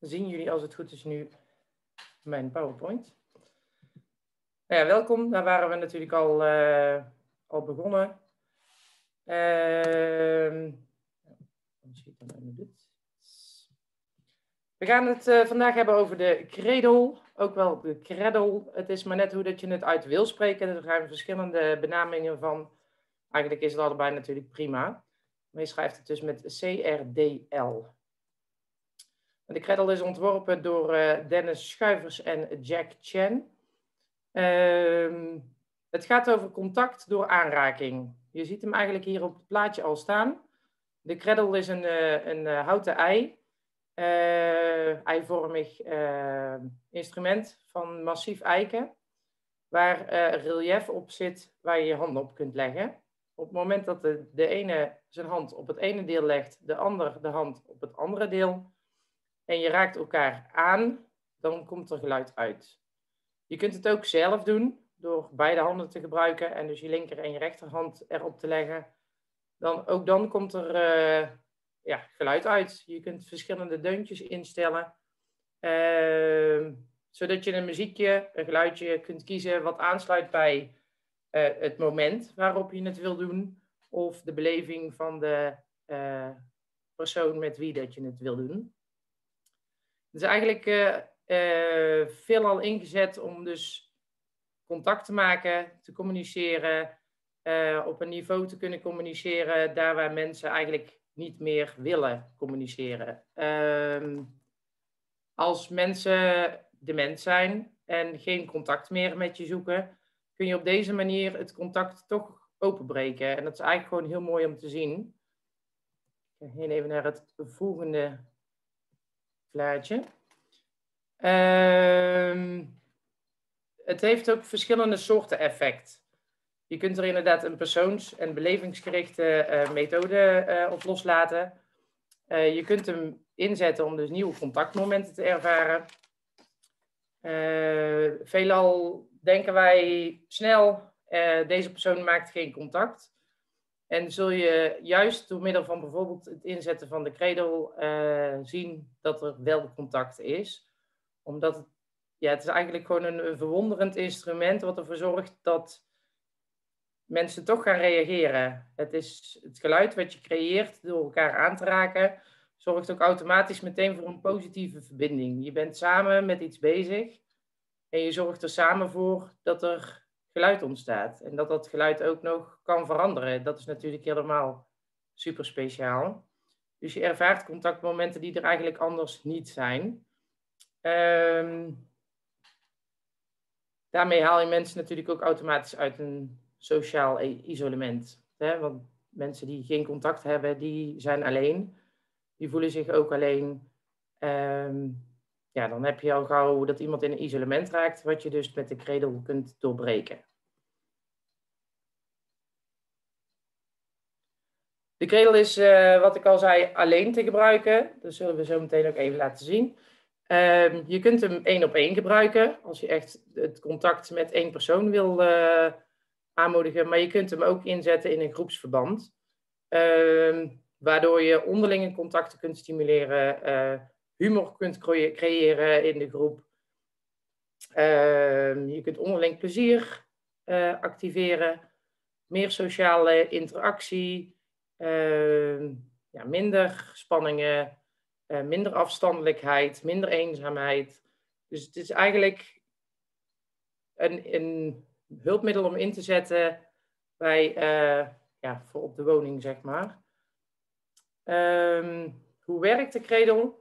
zien jullie als het goed is nu mijn PowerPoint. Nou welkom, daar waren we natuurlijk al, uh, al begonnen. Uh, we gaan het uh, vandaag hebben over de cradle, ook wel de cradle. Het is maar net hoe dat je het uit wil spreken. Er zijn verschillende benamingen van. Eigenlijk is het allebei natuurlijk prima. Maar je schrijft het dus met CRDL. De cradle is ontworpen door uh, Dennis Schuivers en Jack Chen. Uh, het gaat over contact door aanraking. Je ziet hem eigenlijk hier op het plaatje al staan. De cradle is een, uh, een houten ei eivormig instrument van massief eiken, waar relief op zit waar je je handen op kunt leggen. Op het moment dat de, de ene zijn hand op het ene deel legt, de ander de hand op het andere deel, en je raakt elkaar aan, dan komt er geluid uit. Je kunt het ook zelf doen door beide handen te gebruiken en dus je linker en je rechterhand erop te leggen. Dan, ook dan komt er ja, geluid uit. Je kunt verschillende deuntjes instellen. Uh, zodat je een muziekje, een geluidje kunt kiezen wat aansluit bij uh, het moment waarop je het wil doen. Of de beleving van de uh, persoon met wie dat je het wil doen. Is eigenlijk uh, veelal ingezet om dus contact te maken, te communiceren, op een niveau te kunnen communiceren, daar waar mensen eigenlijk niet meer willen communiceren. Um, als mensen dement zijn en geen contact meer met je zoeken, kun je op deze manier het contact toch openbreken. En dat is eigenlijk gewoon heel mooi om te zien. Ik ga even naar het volgende plaatje. Um, het heeft ook verschillende soorten effect. Je kunt er inderdaad een persoons- en belevingsgerichte uh, methode uh, op loslaten. Uh, je kunt hem inzetten om dus nieuwe contactmomenten te ervaren. veelal denken wij snel, deze persoon maakt geen contact. En zul je juist door middel van bijvoorbeeld het inzetten van de cradle zien dat er wel contact is. Omdat het, ja, het is eigenlijk gewoon een, een verwonderend instrument wat ervoor zorgt dat mensen toch gaan reageren. Het is het geluid wat je creëert door elkaar aan te raken, zorgt ook automatisch meteen voor een positieve verbinding. Je bent samen met iets bezig en je zorgt er samen voor dat er geluid ontstaat. En dat dat geluid ook nog kan veranderen. Dat is natuurlijk helemaal super speciaal. Dus je ervaart contactmomenten die er eigenlijk anders niet zijn. Um, daarmee haal je mensen natuurlijk ook automatisch uit een sociaal isolement. Hè? Want mensen die geen contact hebben, die zijn alleen. Die voelen zich ook alleen. Um, ja, dan heb je al gauw dat iemand in een isolement raakt, wat je dus met de kredel kunt doorbreken. De kredel is, uh, wat ik al zei, alleen te gebruiken. Dat zullen we zo meteen ook even laten zien. Um, je kunt hem één op één gebruiken. Als je echt het contact met één persoon wil uh, aanmoedigen. Maar je kunt hem ook inzetten in een groepsverband. Uh, waardoor je onderlinge contacten kunt stimuleren, uh, humor kunt creëren in de groep. Uh, je kunt onderling plezier uh, activeren, meer sociale interactie, ehm, ja, minder spanningen, eh, minder afstandelijkheid, minder eenzaamheid. Dus het is eigenlijk een, een hulpmiddel om in te zetten bij, uh, ja, voor op de woning, zeg maar. Um, hoe werkt de kredel?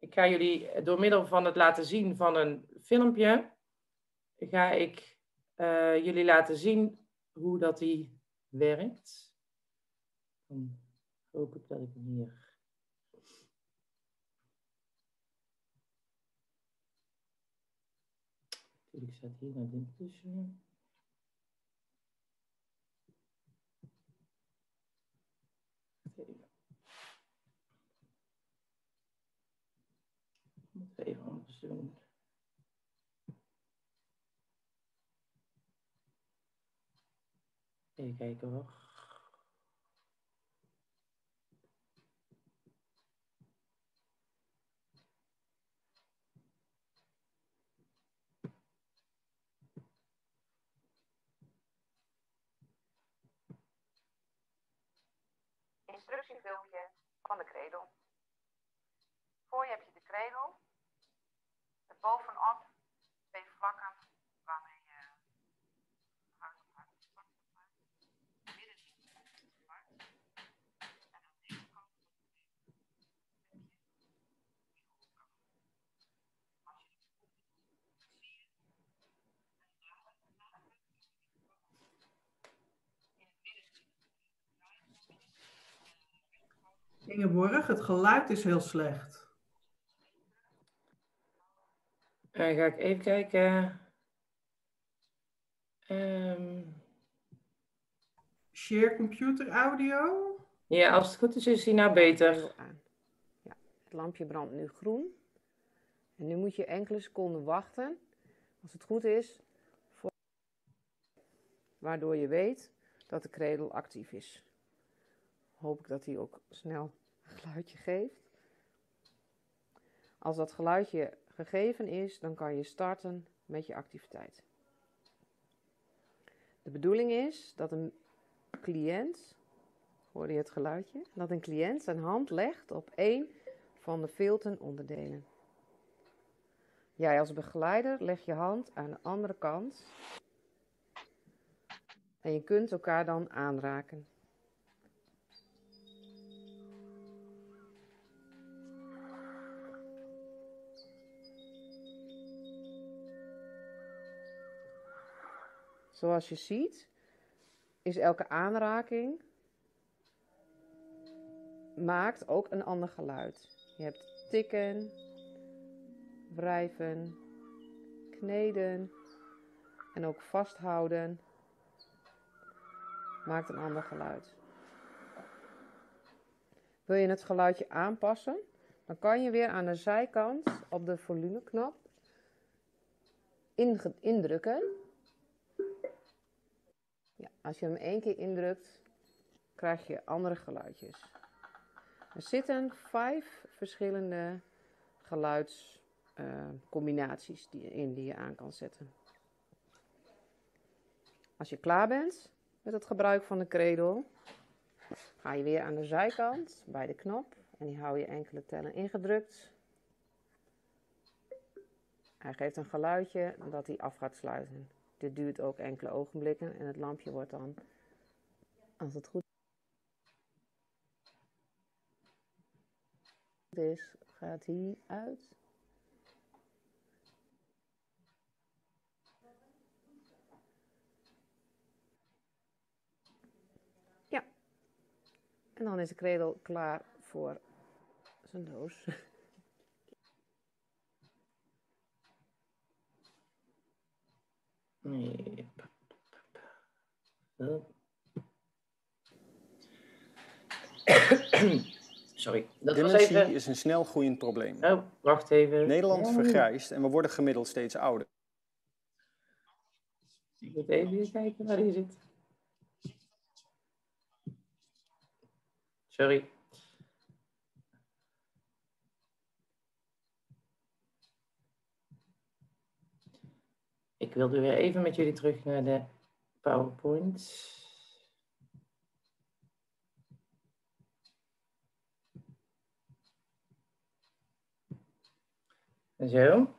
Ik ga jullie door middel van het laten zien van een filmpje, ga ik uh, jullie laten zien hoe dat die werkt. Dan hoop ik dat ik hem hier... Ik zet hier naar dit tussen. even anders doen. Even kijken hoor. Instructiefilmpje van de kredel. Voor je heb je de kredel Bovenop twee vlakken waarmee je deze kant Ingeborg, het geluid is heel slecht. Dan ga ik even kijken. Ehm, Share computer audio. ja, als het goed is, is die nou beter. Ja, het lampje brandt nu groen. En nu moet je enkele seconden wachten, als het goed is, voor... waardoor je weet dat de kredel actief is. Hoop ik dat hij ook snel een geluidje geeft. Als dat geluidje gegeven is, dan kan je starten met je activiteit. De bedoeling is dat een cliënt, hoorde je het geluidje, dat een cliënt zijn hand legt op één van de filtenonderdelen. Jij als begeleider legt je hand aan de andere kant en je kunt elkaar dan aanraken. Zoals je ziet, is elke aanraking maakt ook een ander geluid. Je hebt tikken, wrijven, kneden en ook vasthouden maakt een ander geluid. Wil je het geluidje aanpassen, dan kan je weer aan de zijkant op de volumeknop indrukken. Als je hem één keer indrukt, krijg je andere geluidjes. Er zitten vijf verschillende geluidscombinaties die, in die je aan kan zetten. Als je klaar bent met het gebruik van de kredel, ga je weer aan de zijkant bij de knop en die hou je enkele tellen ingedrukt. Hij geeft een geluidje dat hij af gaat sluiten. Dit duurt ook enkele ogenblikken en het lampje wordt dan, als het goed is, gaat hij uit. Ja. En dan is de kredel klaar voor zijn doos. Zo. Sorry, dat was Dementie even... is een snel groeiend probleem. Oh, wacht even. Nederland vergrijst en we worden gemiddeld steeds ouder. Ik moet even weer kijken waar die zit. Sorry. Ik wilde weer even met jullie terug naar de PowerPoint. Zo.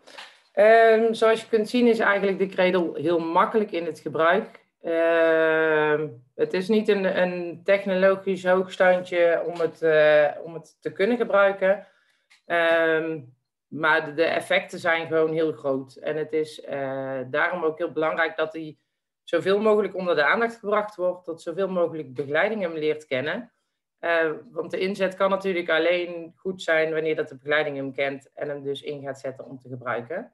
Ehm, zoals je kunt zien is eigenlijk de kredel heel makkelijk in het gebruik. Ehm, het is niet een, een technologisch hoogstandje om het, eh, om het te kunnen gebruiken. Ehm, maar de, effecten zijn gewoon heel groot. En het is eh, daarom ook heel belangrijk dat hij zoveel mogelijk onder de aandacht gebracht wordt. Dat zoveel mogelijk begeleiding hem leert kennen. Eh, want de inzet kan natuurlijk alleen goed zijn wanneer dat de begeleiding hem kent en hem dus in gaat zetten om te gebruiken.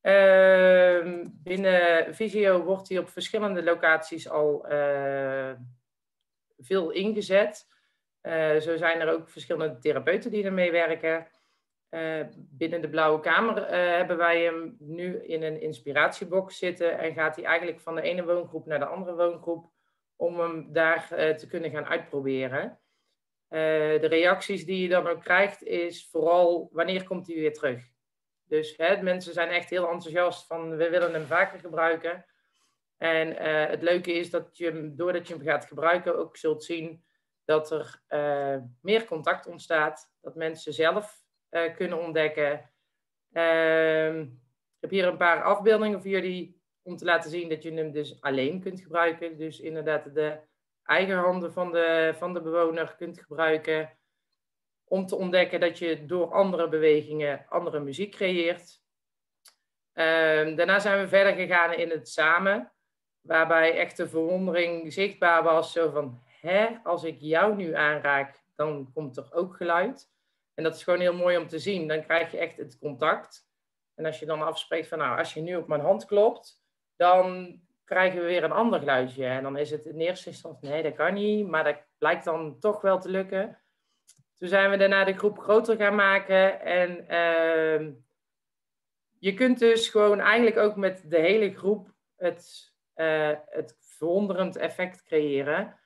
Ehm, binnen Visio wordt hij op verschillende locaties al eh, veel ingezet. Zo zijn er ook verschillende therapeuten die ermee werken. Eh, binnen de Blauwe Kamer eh, hebben wij hem nu in een inspiratiebox zitten en gaat hij eigenlijk van de ene woongroep naar de andere woongroep om hem daar eh, te kunnen gaan uitproberen. De reacties die je dan ook krijgt is vooral wanneer komt hij weer terug. Dus hè, mensen zijn echt heel enthousiast van we willen hem vaker gebruiken. En het leuke is dat je doordat je hem gaat gebruiken, ook zult zien dat er meer contact ontstaat, dat mensen zelf eh, kunnen ontdekken. Ehm, ik heb hier een paar afbeeldingen voor jullie om te laten zien dat je hem dus alleen kunt gebruiken. Dus inderdaad de eigen handen van de, van de bewoner kunt gebruiken om te ontdekken dat je door andere bewegingen andere muziek creëert. Ehm, daarna zijn we verder gegaan in het samen, waarbij echt de verwondering zichtbaar was, zo van, hè, als ik jou nu aanraak, dan komt er ook geluid. En dat is gewoon heel mooi om te zien. Dan krijg je echt het contact. En als je dan afspreekt van, nou, als je nu op mijn hand klopt, dan krijgen we weer een ander geluidje. En dan is het in eerste instantie, nee, dat kan niet, maar dat blijkt dan toch wel te lukken. Toen zijn we daarna de groep groter gaan maken. En ehm, je kunt dus gewoon eigenlijk ook met de hele groep het, uh, het verwonderend effect creëren.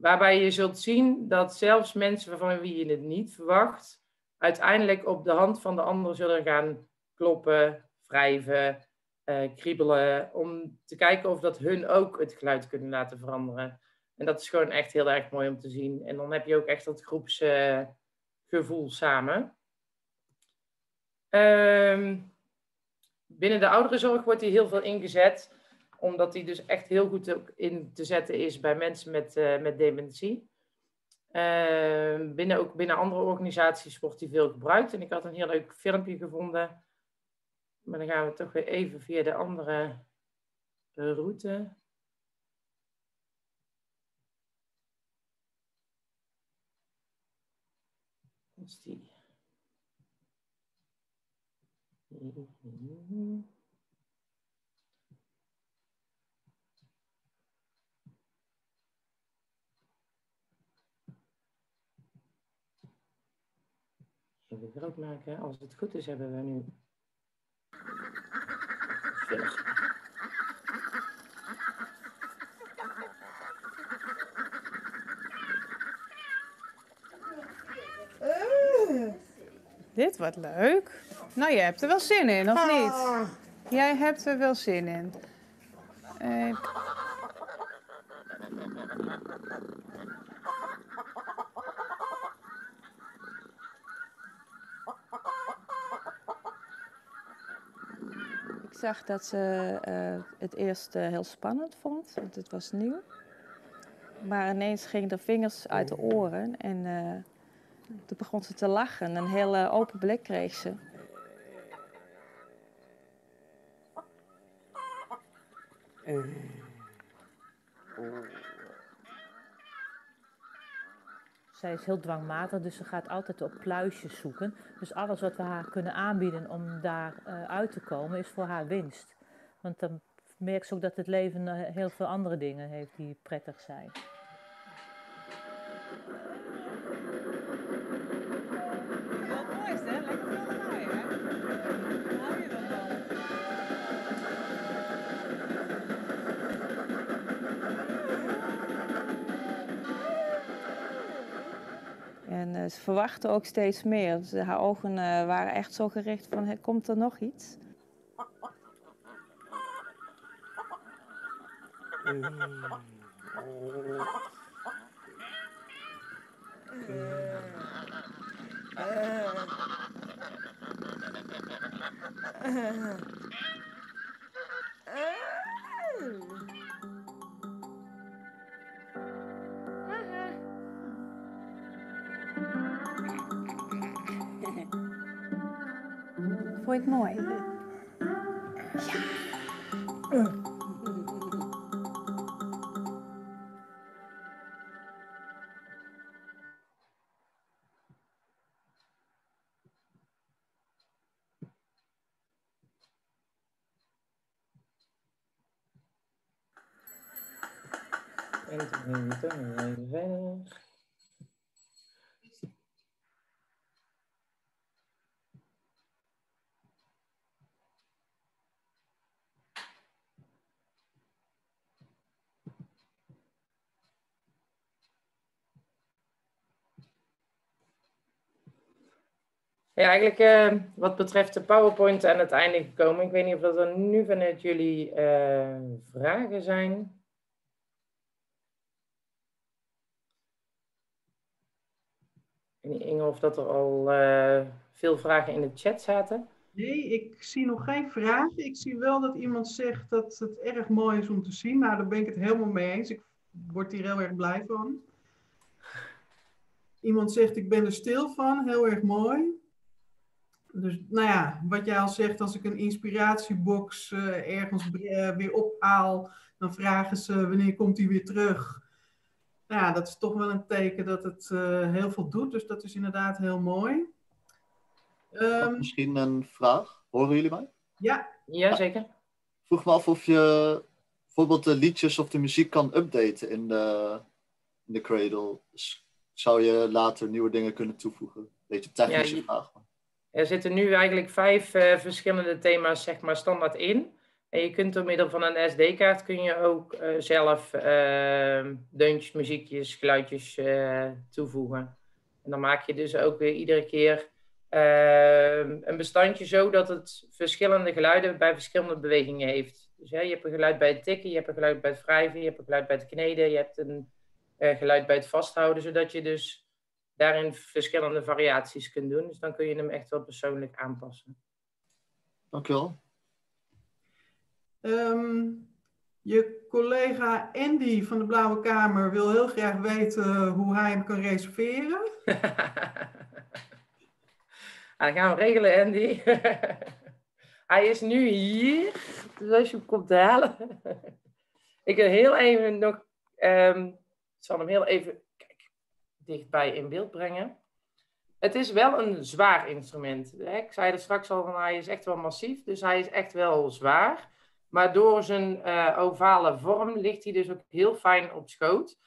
Waarbij je zult zien dat zelfs mensen waarvan wie je het niet verwacht, uiteindelijk op de hand van de ander zullen gaan kloppen, wrijven, uh, kriebelen, om te kijken of dat hun ook het geluid kunnen laten veranderen. En dat is gewoon echt heel erg mooi om te zien. En dan heb je ook echt dat groepsgevoel samen. Ehm, binnen de ouderenzorg wordt hier heel veel ingezet, omdat die dus echt heel goed in te zetten is bij mensen met, uh, met dementie. Ehm, binnen, ook binnen andere organisaties wordt die veel gebruikt. En ik had een heel leuk filmpje gevonden. Maar dan gaan we toch weer even via de andere route. is die. Groot maken. Als het goed is, hebben we nu. Dit wordt leuk. Nou, je hebt er wel zin in, of niet? Jij hebt er wel zin in. Uh, zag dat ze uh, het eerst uh, heel spannend vond, want het was nieuw. Maar ineens gingen de vingers uit de oren en toen begon ze te lachen. Een hele open blik kreeg ze. Zij is heel dwangmatig, dus ze gaat altijd op pluisjes zoeken. Dus alles wat we haar kunnen aanbieden om daar uh, uit te komen, is voor haar winst. Want dan merkt ze ook dat het leven uh, heel veel andere dingen heeft die prettig zijn. En uh, ze verwachtte ook steeds meer. Dus haar ogen uh, waren echt zo gericht van, komt er nog iets? Vond je het mooi? Ja. Ja, eigenlijk uh, wat betreft de PowerPoint aan het einde gekomen. Ik weet niet of er nu vanuit jullie uh, vragen zijn. weet niet, Inge, of dat er al eh, veel vragen in de chat zaten. Nee, ik zie nog geen vragen. Ik zie wel dat iemand zegt dat het erg mooi is om te zien. Nou, daar ben ik het helemaal mee eens. Ik word hier heel erg blij van. Iemand zegt, ik ben er stil van. Heel erg mooi. Dus nou ja, wat jij al zegt, als ik een inspiratiebox eh, ergens eh, weer ophaal, dan vragen ze wanneer komt die weer terug. Nou ja, dat is toch wel een teken dat het eh, heel veel doet. Dus dat is inderdaad heel mooi. Ehm, Misschien een vraag. Horen jullie mij? ja, Ja, zeker. Ik vroeg me af of je bijvoorbeeld de liedjes of de muziek kan updaten in de, in de Cradle. Dus zou je later nieuwe dingen kunnen toevoegen? Beetje technische Ja, je- vraag. maar- Er zitten nu eigenlijk vijf eh, verschillende thema's zeg maar, standaard in. En je kunt door middel van een SD-kaart kun je ook eh, zelf eh, deuntjes, muziekjes, geluidjes eh, toevoegen. En dan maak je dus ook weer iedere keer eh, een bestandje zo dat het verschillende geluiden bij verschillende bewegingen heeft. Dus hè, je hebt een geluid bij het tikken, je hebt een geluid bij het wrijven, je hebt een geluid bij het kneden, je hebt een geluid bij het vasthouden, zodat je dus daarin verschillende variaties kunt doen. Dus dan kun je hem echt wel persoonlijk aanpassen. Dankjewel. Ehm, je collega Andy van de Blauwe Kamer wil heel graag weten hoe hij hem kan reserveren. Ah, dan gaan we regelen, Andy. Hij is nu hier, dus als je hem komt halen. Ik wil heel even nog, ehm, ik zal hem heel even dichtbij in beeld brengen. Het is wel een zwaar instrument. hè. Ik zei er straks al van, hij is echt wel massief, dus hij is echt wel zwaar. Maar door zijn eh, ovale vorm ligt hij dus ook heel fijn op schoot.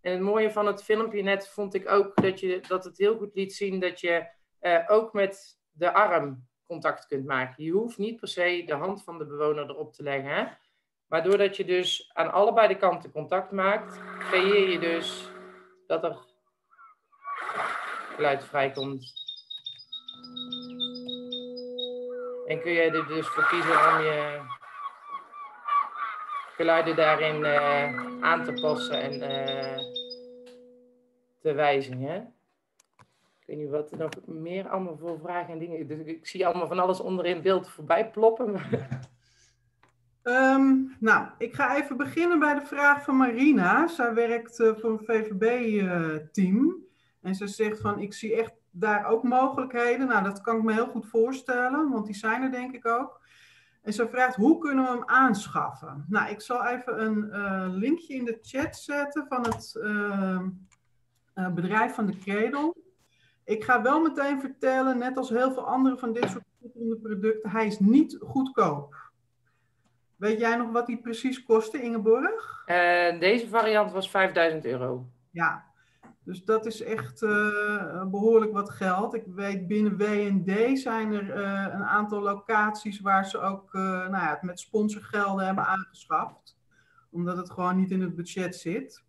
En het mooie van het filmpje net vond ik ook dat, je, dat het heel goed liet zien dat je eh, ook met de arm contact kunt maken. Je hoeft niet per se de hand van de bewoner erop te leggen. Hè? Maar doordat je dus aan allebei de kanten contact maakt, creëer je dus dat er geluid vrijkomt. En kun je er dus voor kiezen om je geluiden daarin eh, aan te passen en eh, te wijzigen. Ik weet niet wat er nog meer allemaal voor vragen en dingen. Dus ik zie allemaal van alles onderin beeld voorbij ploppen. Ehm, nou, ik ga even beginnen bij de vraag van Marina. Zij werkt eh, voor een VVB-team. En ze zegt van, ik zie echt daar ook mogelijkheden. Nou, dat kan ik me heel goed voorstellen, want die zijn er denk ik ook. En ze vraagt, hoe kunnen we hem aanschaffen? Nou, ik zal even een eh, linkje in de chat zetten van het ehm, eh, bedrijf van de Kredel. Ik ga wel meteen vertellen, net als heel veel andere van dit soort producten, hij is niet goedkoop. Weet jij nog wat die precies kostte, Ingeborg? Eh, deze variant was 5000 euro. Ja, dus dat is echt eh, behoorlijk wat geld. Ik weet binnen WND zijn er eh, een aantal locaties waar ze ook eh, nou ja, het met sponsorgelden hebben aangeschaft. Omdat het gewoon niet in het budget zit.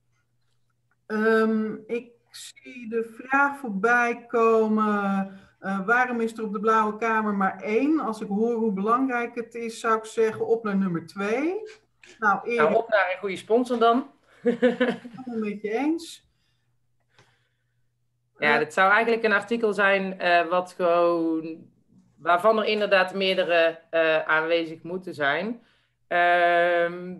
Ehm, ik zie de vraag voorbij komen. waarom is er op de Blauwe Kamer maar één? Als ik hoor hoe belangrijk het is, zou ik zeggen op naar nummer twee. Nou, Erik, Nou, op naar een goede sponsor dan. helemaal met je eens. Ja, dit zou eigenlijk een artikel zijn eh, wat gewoon, waarvan er inderdaad meerdere eh, aanwezig moeten zijn. Ehm,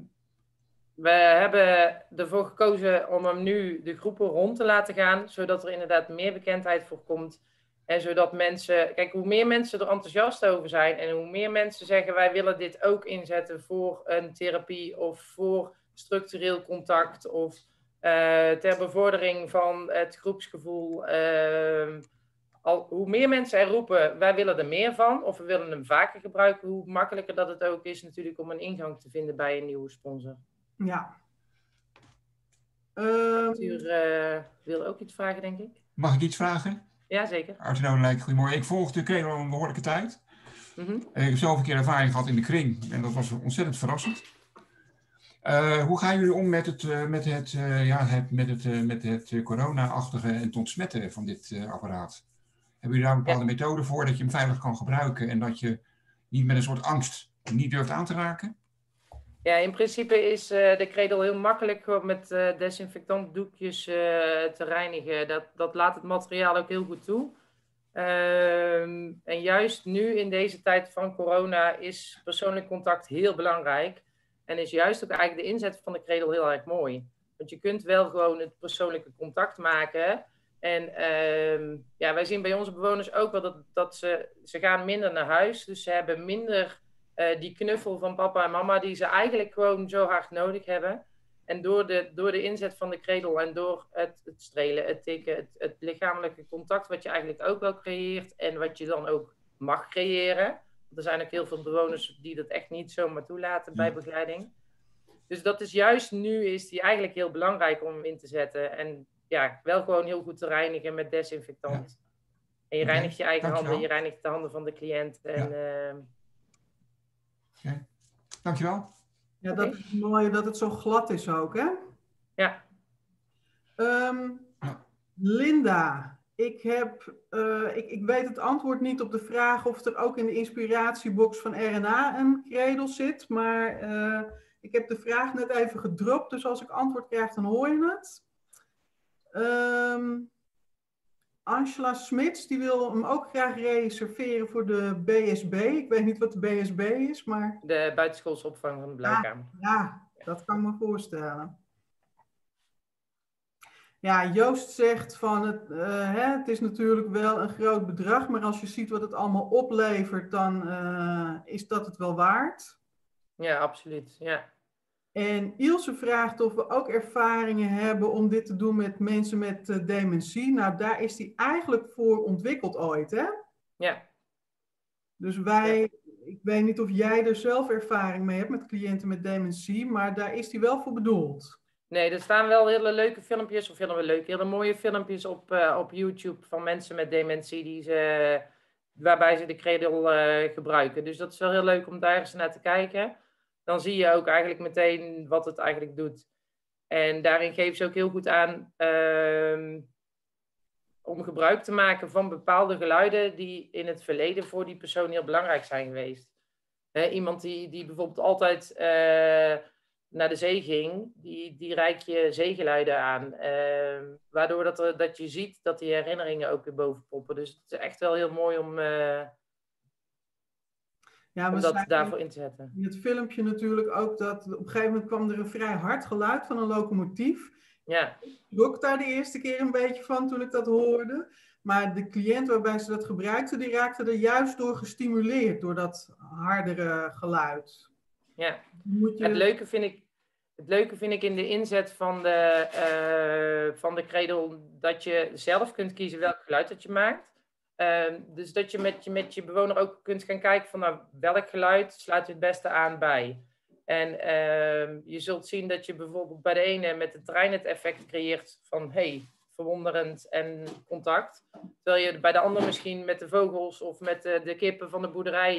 we hebben ervoor gekozen om hem nu de groepen rond te laten gaan, zodat er inderdaad meer bekendheid voor komt. En zodat mensen, kijk, hoe meer mensen er enthousiast over zijn en hoe meer mensen zeggen wij willen dit ook inzetten voor een therapie of voor structureel contact of ter bevordering van het groepsgevoel. ehm, al, hoe meer mensen er roepen, wij willen er meer van, of we willen hem vaker gebruiken, hoe makkelijker dat het ook is natuurlijk om een ingang te vinden bij een nieuwe sponsor. Ja. Ehm, Arthur eh, wil ook iets vragen, denk ik. Mag ik iets vragen? Ja, zeker. Arthur Nodenlijk, goedemorgen. Ik volg de kring al een behoorlijke tijd. Mhm. Eh, Ik heb zelf een keer ervaring gehad in de kring en dat was ontzettend verrassend. Eh, hoe gaan jullie om met het, eh, met het, eh, ja, het, met het, met het corona-achtige en het ontsmetten van dit apparaat? Hebben jullie daar een bepaalde methode voor dat je hem veilig kan gebruiken en dat je niet met een soort angst niet durft aan te raken? Ja, in principe is de kredel heel makkelijk met desinfectantdoekjes te reinigen. Dat, dat laat het materiaal ook heel goed toe. Ehm, en juist nu in deze tijd van corona is persoonlijk contact heel belangrijk. En is juist ook eigenlijk de inzet van de kredel heel erg mooi. Want je kunt wel gewoon het persoonlijke contact maken. En uh, ja, wij zien bij onze bewoners ook wel dat, dat ze, ze gaan minder naar huis. Dus ze hebben minder uh, die knuffel van papa en mama die ze eigenlijk gewoon zo hard nodig hebben. En door de, door de inzet van de kredel en door het, het strelen, het tikken, het, het lichamelijke contact, wat je eigenlijk ook wel creëert en wat je dan ook mag creëren. Er zijn ook heel veel bewoners die dat echt niet zomaar toelaten bij begeleiding. Dus dat is juist nu is die eigenlijk heel belangrijk om in te zetten. En ja, wel gewoon heel goed te reinigen met desinfectant. Ja. En je okay. reinigt je eigen Dankjewel. handen, je reinigt de handen van de cliënt. En, ja. uh... okay. Dankjewel. Ja, dat is mooi dat het zo glad is ook, hè? Ja. Um, ja. Linda, ik, heb, uh, ik, ik weet het antwoord niet op de vraag of er ook in de inspiratiebox van RNA een kredel zit, maar uh, ik heb de vraag net even gedropt, dus als ik antwoord krijg, dan hoor je het. Um, Angela Smits, die wil hem ook graag reserveren voor de BSB. Ik weet niet wat de BSB is, maar... De buitenschoolse opvang van de Blauwkamer. Ja, ja, dat kan ik me voorstellen. Ja, Joost zegt van het, uh, hè, het is natuurlijk wel een groot bedrag, maar als je ziet wat het allemaal oplevert, dan uh, is dat het wel waard. Ja, absoluut. Ja. En Ilse vraagt of we ook ervaringen hebben om dit te doen met mensen met uh, dementie. Nou, daar is die eigenlijk voor ontwikkeld ooit, hè? Ja. Dus wij, ja. ik weet niet of jij er zelf ervaring mee hebt met cliënten met dementie, maar daar is die wel voor bedoeld. Nee, er staan wel hele leuke filmpjes, of hele leuke, hele mooie filmpjes op, uh, op YouTube van mensen met dementie die ze, waarbij ze de kredel uh, gebruiken. Dus dat is wel heel leuk om daar eens naar te kijken dan zie je ook eigenlijk meteen wat het eigenlijk doet. En daarin geven ze ook heel goed aan uh, om gebruik te maken van bepaalde geluiden die in het verleden voor die persoon heel belangrijk zijn geweest. Iemand die, die bijvoorbeeld altijd uh, naar de zee ging, die, die reik je zeegeluiden aan. Uh, waardoor dat, er, dat je ziet dat die herinneringen ook weer boven poppen. Dus het is echt wel heel mooi om, uh, ja, om dat daarvoor in te zetten. In het filmpje natuurlijk ook dat op een gegeven moment kwam er een vrij hard geluid van een locomotief. Ja. Ik schrok daar de eerste keer een beetje van toen ik dat hoorde. Maar de cliënt waarbij ze dat gebruikte, die raakte er juist door gestimuleerd, door dat hardere geluid. Ja, je... het, leuke vind ik, het leuke vind ik in de inzet van de, uh, van de kredel dat je zelf kunt kiezen welk geluid dat je maakt. Uh, dus dat je met, je met je bewoner ook kunt gaan kijken van nou, welk geluid sluit het beste aan bij. En uh, je zult zien dat je bijvoorbeeld bij de ene met de trein het effect creëert van hey, verwonderend en contact. Terwijl je bij de ander misschien met de vogels of met de, de kippen van de boerderij.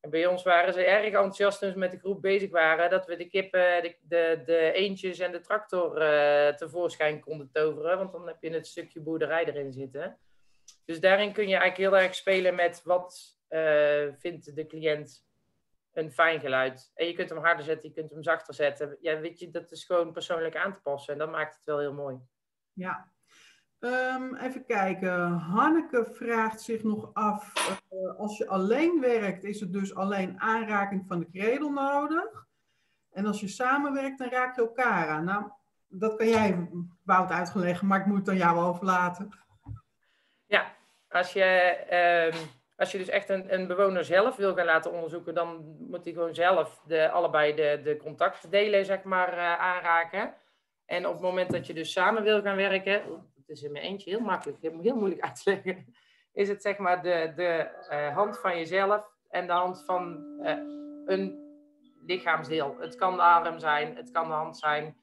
En bij ons waren ze erg enthousiast toen ze met de groep bezig waren. Dat we de kippen, de, de, de en de tractor uh, tevoorschijn konden toveren. Want dan heb je het stukje boerderij erin zitten. Dus daarin kun je eigenlijk heel erg spelen met wat uh, vindt de cliënt een fijn geluid. En je kunt hem harder zetten, je kunt hem zachter zetten. Ja, weet je, dat is gewoon persoonlijk aan te passen. En dat maakt het wel heel mooi. Ja. Um, even kijken. Hanneke vraagt zich nog af, uh, als je alleen werkt, is het dus alleen aanraking van de kredel nodig? En als je samenwerkt, dan raak je elkaar aan. Nou, dat kan jij, Wout, uitgelegd, maar ik moet het aan jou overlaten. Ja, als je, uh, als je dus echt een, een, bewoner zelf wil gaan laten onderzoeken, dan moet hij gewoon zelf de, allebei de, de contactdelen zeg maar, uh, aanraken. En op het moment dat je dus samen wil gaan werken, is in mijn eentje heel makkelijk, heel, heel moeilijk uit te leggen, is het zeg maar de, de uh, hand van jezelf en de hand van eh, een lichaamsdeel. Het kan de arm zijn, het kan de hand zijn.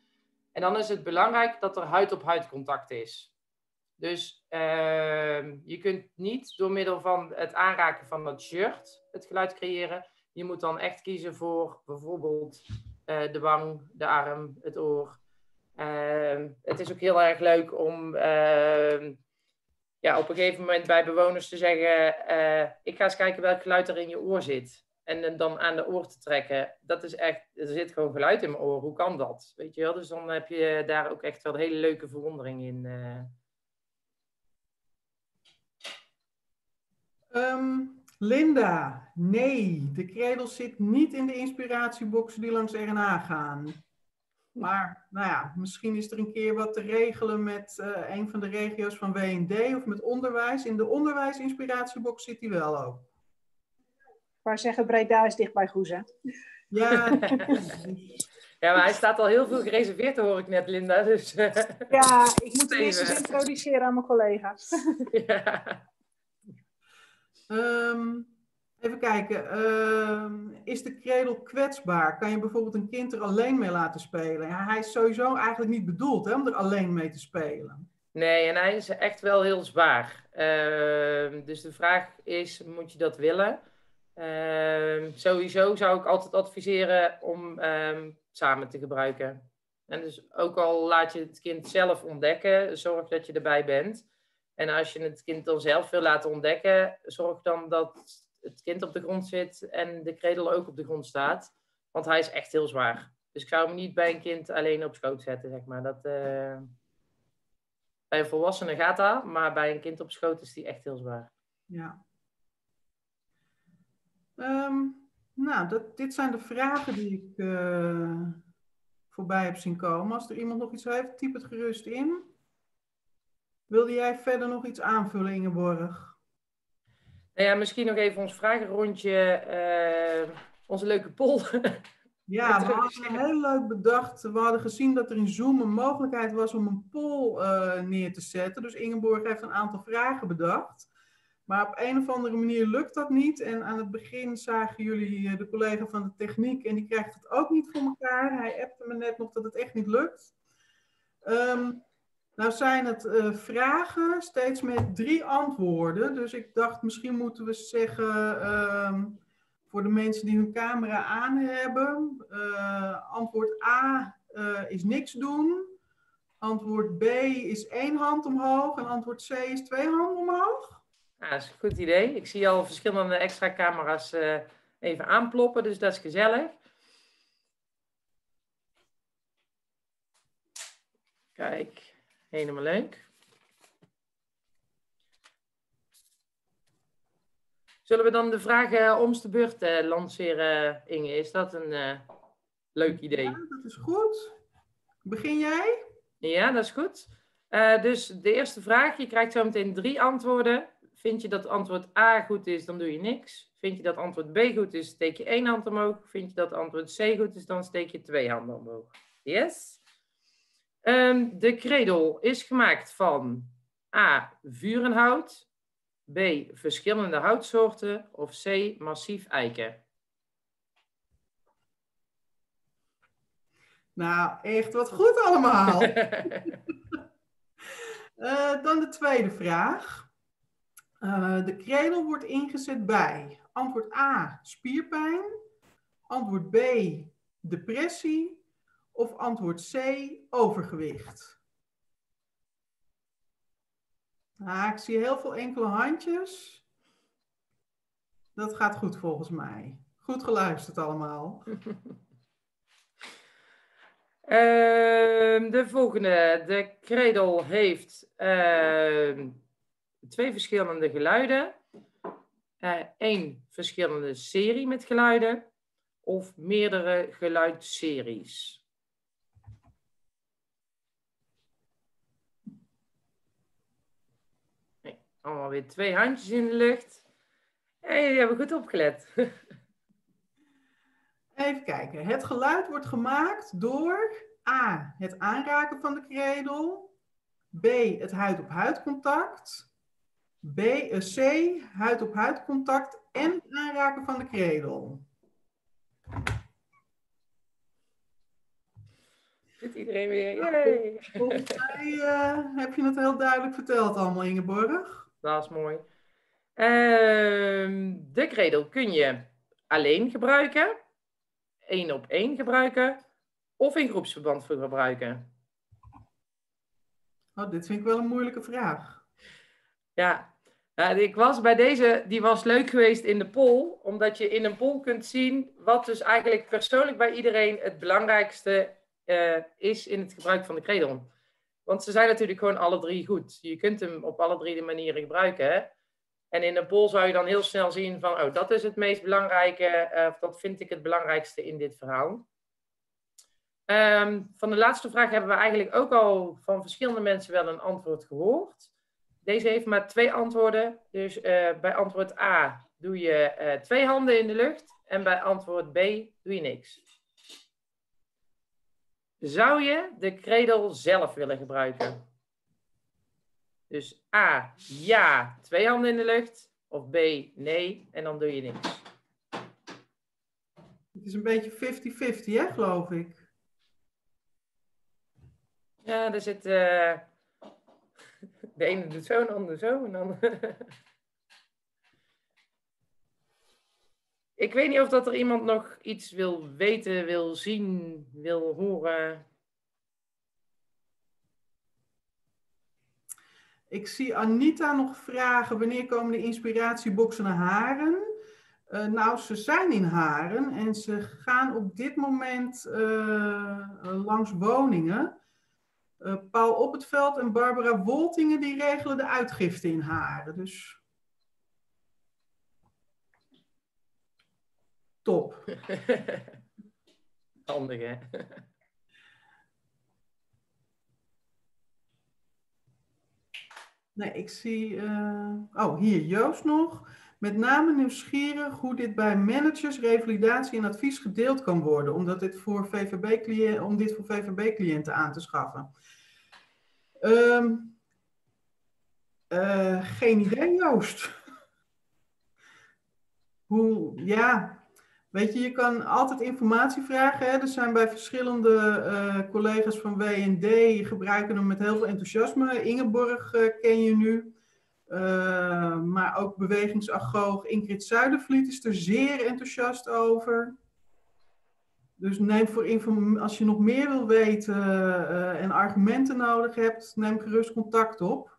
En dan is het belangrijk dat er huid-op-huid contact is. Dus uh, je kunt niet door middel van het aanraken van dat shirt het geluid creëren. Je moet dan echt kiezen voor bijvoorbeeld uh, de wang, de arm, het oor. Uh, het is ook heel erg leuk om ja, op een gegeven moment bij bewoners te zeggen: Ik ga eens kijken welk geluid er in je oor zit. en dan aan de oor te trekken, dat is echt, er zit gewoon geluid in mijn oor. Hoe kan dat? Weet je wel? Dus dan heb je daar ook echt wel een hele leuke verwondering in. eh. Ehm, Linda, nee, de kredel zit niet in de inspiratieboxen die langs RNA gaan. Maar nou ja, misschien is er een keer wat te regelen met eh, een van de regio's van WND of met onderwijs. In de onderwijsinspiratiebox zit die wel ook. Ik wou zeggen, Breda is dicht bij Goes, hè? Ja, Ja, maar hij staat al heel veel gereserveerd, hoor ik net, Linda. Dus, eh, Ja, ik moet hem eerst eens introduceren aan mijn collega's. ja. Ehm, even kijken. Ehm, is de kredel kwetsbaar? Kan je bijvoorbeeld een kind er alleen mee laten spelen? Ja, hij is sowieso eigenlijk niet bedoeld hè, om er alleen mee te spelen. Nee, en hij is echt wel heel zwaar. Ehm, dus de vraag is, moet je dat willen? Ehm, sowieso zou ik altijd adviseren om samen te gebruiken. En dus ook al laat je het kind zelf ontdekken, zorg dat je erbij bent. En als je het kind dan zelf wil laten ontdekken, zorg dan dat het kind op de grond zit en de kredel ook op de grond staat. Want hij is echt heel zwaar. Dus ik zou hem niet bij een kind alleen op schoot zetten, zeg maar. Dat, eh, bij een volwassene gaat dat, maar bij een kind op schoot is die echt heel zwaar. Ja. Ehm, nou, dat, dit zijn de vragen die ik eh, voorbij heb zien komen. Als er iemand nog iets heeft, typ het gerust in. Wilde jij verder nog iets aanvullen, Ingeborg? Nou ja, misschien nog even ons vragenrondje, eh, onze leuke poll. Ja, we hadden heel leuk bedacht. We hadden gezien dat er in Zoom een mogelijkheid was om een poll eh, neer te zetten. Dus Ingeborg heeft een aantal vragen bedacht. Maar op een of andere manier lukt dat niet. En aan het begin zagen jullie eh, de collega van de techniek en die krijgt het ook niet voor elkaar. Hij appte me net nog dat het echt niet lukt. Ehm, nou zijn het eh, vragen, steeds met drie antwoorden. Dus ik dacht misschien moeten we zeggen... ehm, voor de mensen die hun camera aan hebben. eh, antwoord A eh, is niks doen. Antwoord B is één hand omhoog. En antwoord C is twee handen omhoog. Ja, dat is een goed idee. Ik zie al verschillende extra camera's even aanploppen, dus dat is gezellig. Kijk, helemaal leuk. Zullen we dan de vragen om de beurt eh, lanceren, Inge? Is dat een eh, leuk idee? Ja, dat is goed. Begin jij? Ja, dat is goed. Eh, dus de eerste vraag, je krijgt zo meteen drie antwoorden. Vind je dat antwoord A goed is, dan doe je niks. Vind je dat antwoord B goed is, steek je één hand omhoog. Vind je dat antwoord C goed is, dan steek je twee handen omhoog. Yes? Ehm, de kredel is gemaakt van A. Vurenhout. B. Verschillende houtsoorten. Of C. Massief eiken. Nou, echt wat goed allemaal. Eh, dan de tweede vraag. Eh, de kredel wordt ingezet bij antwoord A, spierpijn. Antwoord B, depressie. Of antwoord C, overgewicht. Nou, ik zie heel veel enkele handjes. Dat gaat goed volgens mij. Goed geluisterd allemaal. Ehm, de volgende. De kredel heeft ehm, twee verschillende geluiden. Eén verschillende serie met geluiden. Of meerdere geluidsseries. Nee, allemaal weer twee handjes in de lucht. Hey, jullie hebben goed opgelet. Even kijken. Het geluid wordt gemaakt door A. Het aanraken van de kredel. B. Het huid-op-huid contact. B. C. Huid-op-huid contact en het aanraken van de kredel. Zit iedereen weer? Volgens mij eh, heb je het heel duidelijk verteld allemaal, Ingeborg. Dat is mooi. Ehm, de kredel kun je alleen gebruiken, één op één gebruiken of in groepsverband voor gebruiken. Oh, dit vind ik wel een moeilijke vraag. Ja, Ja, ik was bij deze, die was leuk geweest in de poll, omdat je in een poll kunt zien wat dus eigenlijk persoonlijk bij iedereen het belangrijkste eh, is in het gebruik van de credon. Want ze zijn natuurlijk gewoon alle drie goed. Je kunt hem op alle drie de manieren gebruiken. Hè? En in een poll zou je dan heel snel zien van, oh, dat is het meest belangrijke, eh, of dat vind ik het belangrijkste in dit verhaal. Ehm, van de laatste vraag hebben we eigenlijk ook al van verschillende mensen wel een antwoord gehoord. Deze heeft maar twee antwoorden. Dus eh, bij antwoord A doe je eh, twee handen in de lucht en bij antwoord B doe je niks. Zou je de kredel zelf willen gebruiken? Dus A, ja, twee handen in de lucht. Of B, nee, en dan doe je niks. Het is een beetje 50-50, hè, geloof ik. Ja, er zit... Uh... De ene doet zo en de andere zo. En dan... ik weet niet of dat er iemand nog iets wil weten, wil zien, wil horen. Ik zie Anita nog vragen, wanneer komen de inspiratieboxen naar Haren? Uh, nou, ze zijn in Haren en ze gaan op dit moment uh, langs woningen. Uh, Paul Op het Veld en Barbara Woltingen die regelen de uitgifte in Haren. Dus top. Handig, hè? Nee, ik zie. Uh... Oh, hier Joost nog. Met name nieuwsgierig hoe dit bij managers, revalidatie en advies gedeeld kan worden, omdat dit voor VVB om dit voor VVB-cliënten aan te schaffen. Um, uh, geen idee, Joost. hoe, ja, Weet je, je kan altijd informatie vragen. Hè? Er zijn bij verschillende uh, collega's van WND, gebruiken hem met heel veel enthousiasme. Ingeborg uh, ken je nu. Uh, maar ook bewegingsagoog Ingrid Zuidervliet is er zeer enthousiast over. Dus neem voor als je nog meer wil weten en argumenten nodig hebt, neem gerust contact op.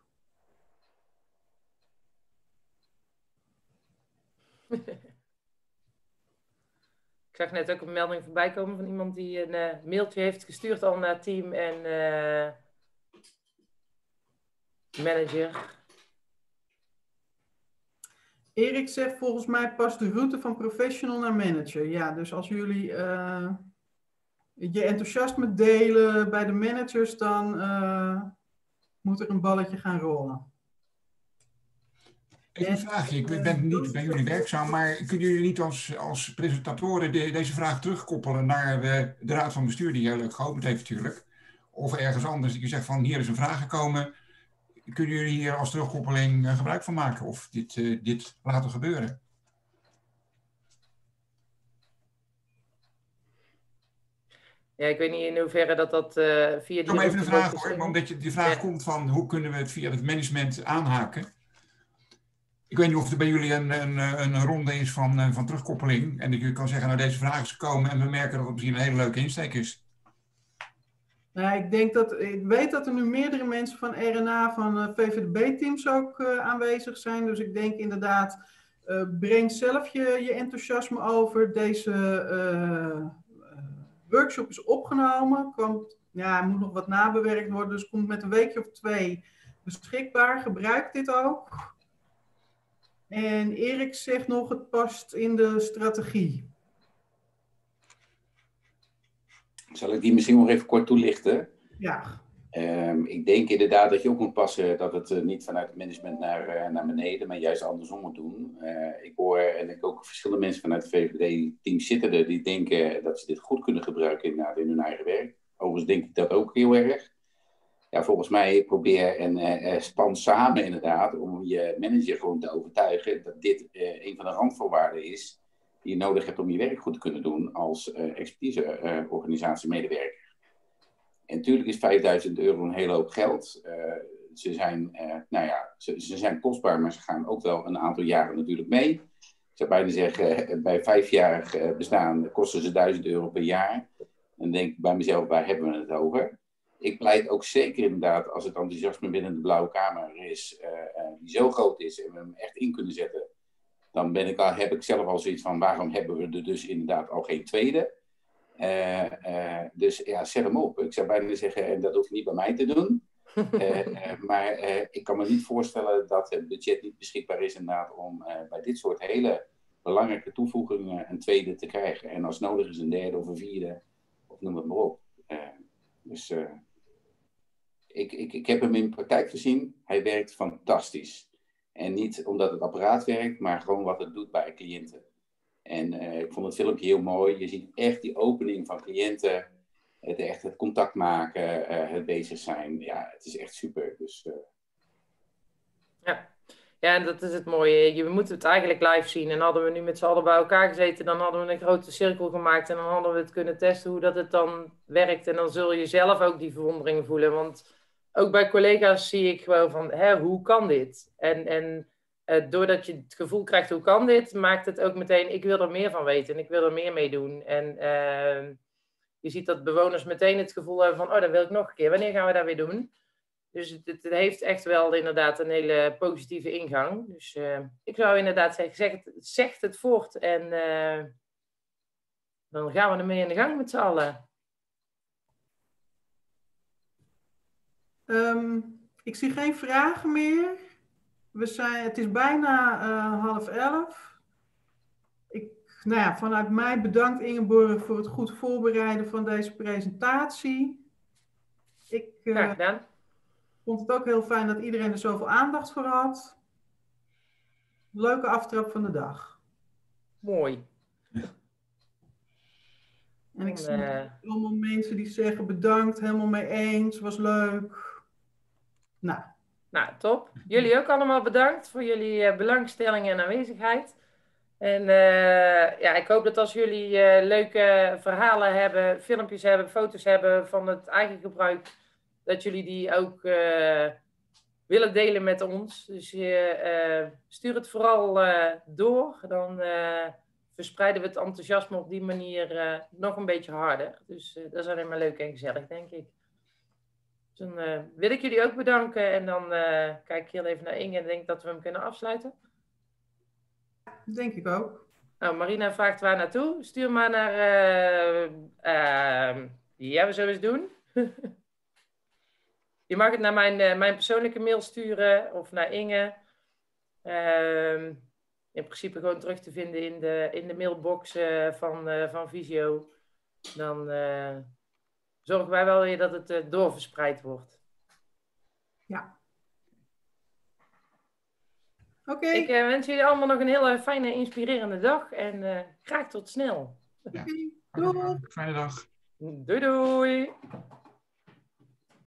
Ik zag net ook een melding voorbij komen van iemand die een uh, mailtje heeft gestuurd al naar team en uh, manager. Erik zegt volgens mij past de route van professional naar manager. Ja, dus als jullie uh, je enthousiasme delen bij de managers, dan moet er een balletje gaan rollen. Even een vraagje, ik ben niet bij jullie werkzaam, maar kunnen jullie niet als, als presentatoren de, deze vraag terugkoppelen naar de, de raad van bestuur, die heel leuk geopend heeft natuurlijk, of ergens anders, je zegt van hier is een vraag gekomen, kunnen jullie hier als terugkoppeling uh, gebruik van maken of dit, uh, dit laten gebeuren? Ja, ik weet niet in hoeverre dat dat uh, via die... Kom even een vraag hoor, omdat je, die vraag ja. komt van hoe kunnen we het via het management aanhaken. Ik weet niet of er bij jullie een, een, een ronde is van, eh, van terugkoppeling. En je kan zeggen, nou deze vraag is gekomen en we merken dat het misschien een hele leuke insteek is. Nou, ik denk dat, ik weet dat er nu meerdere mensen van RNA, van uh, VVDB-teams ook uh, aanwezig zijn. Dus ik denk inderdaad, breng zelf je, je enthousiasme over. Deze workshop is opgenomen. Komt, ja, moet nog wat nabewerkt worden, dus komt met een weekje of twee beschikbaar. Gebruik dit ook. En Erik zegt nog, het past in de strategie. Zal ik die misschien nog even kort toelichten? Ja. Um, ik denk inderdaad dat je ook moet passen dat het uh, niet vanuit het management naar, uh, naar beneden, maar juist andersom moet doen. Uh, ik hoor en ik ook verschillende mensen vanuit het VVD-team zitten er die denken dat ze dit goed kunnen gebruiken in hun eigen werk. Overigens denk ik dat ook heel erg ja, volgens mij probeer en uh, span samen inderdaad om je manager gewoon te overtuigen dat dit uh, een van de randvoorwaarden is die je nodig hebt om je werk goed te kunnen doen als uh, expertise-organisatiemedewerker. en natuurlijk is 5000 euro een hele hoop geld. ze, zijn, nou ja, ze, zijn kostbaar, maar ze gaan ook wel een aantal jaren natuurlijk mee. Ik zou bijna zeggen, bij vijfjarig bestaan kosten ze 1000 euro per jaar. Dan denk bij mezelf, waar hebben we het over? Ik pleit ook zeker inderdaad, als het enthousiasme binnen de Blauwe Kamer is, eh, eh, die zo groot is en we hem echt in kunnen zetten, dan ben ik al, heb ik zelf al zoiets van waarom hebben we er dus inderdaad al geen tweede? Eh, dus ja, zet hem op. Ik zou bijna zeggen, en dat hoef je niet bij mij te doen. Maar ik kan me niet voorstellen dat het budget niet beschikbaar is inderdaad om bij dit soort hele belangrijke toevoegingen een tweede te krijgen. En als nodig is een derde of een vierde, of noem het maar op. Dus ik, ik, ik heb hem in praktijk gezien. Hij werkt fantastisch. En niet omdat het apparaat werkt, maar gewoon wat het doet bij cliënten. En eh, ik vond het filmpje heel mooi. Je ziet echt die opening van cliënten. Het echt het contact maken, eh, het bezig zijn. Ja, het is echt super. Dus eh, Ja. ja, en dat is het mooie. Je, we moeten het eigenlijk live zien. En hadden we nu met z'n allen bij elkaar gezeten, dan hadden we een grote cirkel gemaakt. En dan hadden we het kunnen testen hoe dat het dan werkt. En dan zul je zelf ook die verwondering voelen. Want ook bij collega's zie ik gewoon van, hè, hoe kan dit? En, en eh, doordat je het gevoel krijgt, hoe kan dit? Maakt het ook meteen, ik wil er meer van weten. En ik wil er meer mee doen. En eh, je ziet dat bewoners meteen het gevoel hebben van, oh, dat wil ik nog een keer. Wanneer gaan we dat weer doen? Dus het, het heeft echt wel inderdaad een hele positieve ingang. Dus eh, ik zou inderdaad zeggen, zeg het, zegt het voort en eh, dan gaan we ermee in de gang met z'n allen. Ehm, ik zie geen vragen meer. We zijn, het is bijna eh, half elf. Ik, nou ja, vanuit mij bedankt Ingeborg voor het goed voorbereiden van deze presentatie. Ik eh, vond het ook heel fijn dat iedereen er zoveel aandacht voor had. Leuke aftrap van de dag. Mooi. En ik zie eh, allemaal mensen die zeggen bedankt, helemaal mee eens, was leuk. Nou, Nou, top. Jullie ook allemaal bedankt voor jullie eh, belangstelling en aanwezigheid. En eh, ja, ik hoop dat als jullie eh, leuke verhalen hebben, filmpjes hebben, foto's hebben van het eigen gebruik, dat jullie die ook willen delen met ons. Dus stuur het vooral door. Dan verspreiden we het enthousiasme op die manier nog een beetje harder. Dus dat is alleen maar leuk en gezellig, denk ik. Dan eh, wil ik jullie ook bedanken. En dan eh, kijk ik heel even naar Inge en denk dat we hem kunnen afsluiten. denk ik ook. Nou, Marina vraagt waar naartoe. Stuur maar naar... ehm, ja, we zullen eens doen. Je mag het naar mijn, eh, mijn persoonlijke mail sturen of naar Inge. Ehm, in principe gewoon terug te vinden in de, in de mailbox van, van Visio. Dan zorgen wij wel weer dat het eh, doorverspreid wordt. Ja. Oké. Ik eh, wens jullie allemaal nog een hele fijne, inspirerende dag. En eh, graag tot snel. Fijne dag. Doei doei!